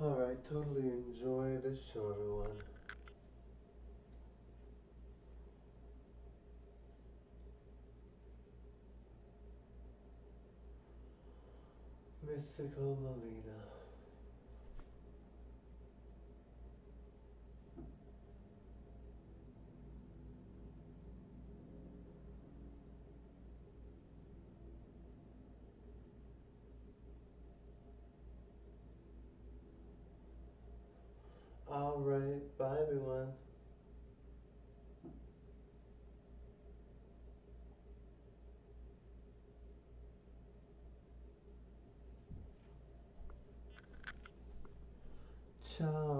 Alright, totally enjoy the shorter one. Mystical Melina. Alright, bye everyone. Ciao.